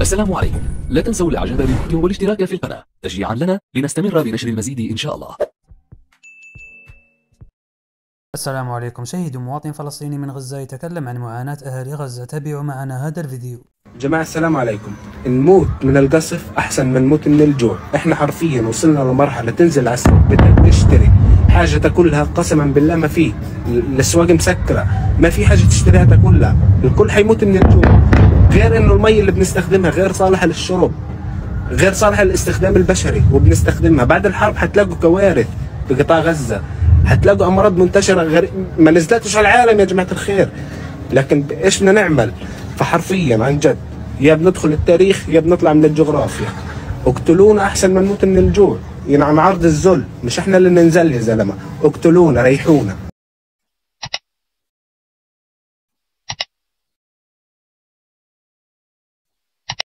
السلام عليكم. لا تنسوا الاعجاب بالفيديو والاشتراك في القناة. تشجيعا لنا لنستمر بنشر المزيد إن شاء الله. السلام عليكم. شهيد مواطن فلسطيني من غزة يتكلم عن معاناة أهالي غزة. تابعوا معنا هذا الفيديو. جماعة السلام عليكم. نموت من القصف أحسن من نموت من الجوع. إحنا حرفيا وصلنا لمرحلة تنزل على السوق بدك تشتري. حاجة تاكلها قسما بالله ما في. الأسواق مسكرة. ما في حاجة تشتريها تاكلها. الكل حيموت من الجوع. غير إنه المي اللي بنستخدمها غير صالحة للشرب غير صالحة للاستخدام البشري وبنستخدمها. بعد الحرب حتلاقوا كوارث بقطاع غزة حتلاقوا أمراض منتشرة غير ما نزلتش على العالم يا جماعة الخير. لكن إيش بدنا نعمل؟ فحرفيا عن جد يا بندخل التاريخ يا بنطلع من الجغرافيا. اقتلونا أحسن ما نموت من الجوع. يعني عن عرض الذل مش إحنا اللي ننزل يا زلمة. اقتلونا ريحونا.